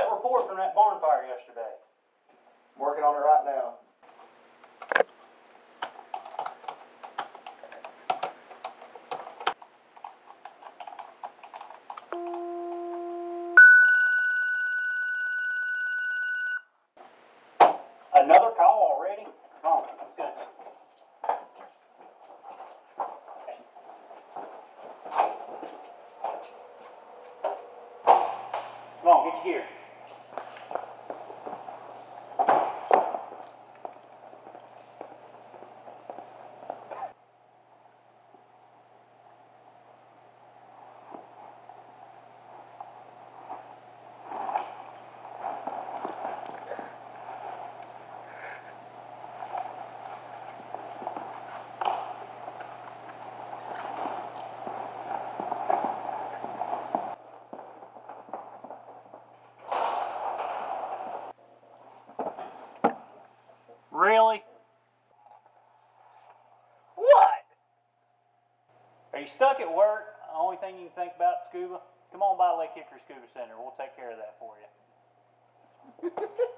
report from that barn fire yesterday? Working on it right now. Another call already? Come on, let's go. Come on, get your gear. Really? What? Are you stuck at work? The only thing you can think about scuba? Come on by Lake Hickory Scuba Center. We'll take care of that for you.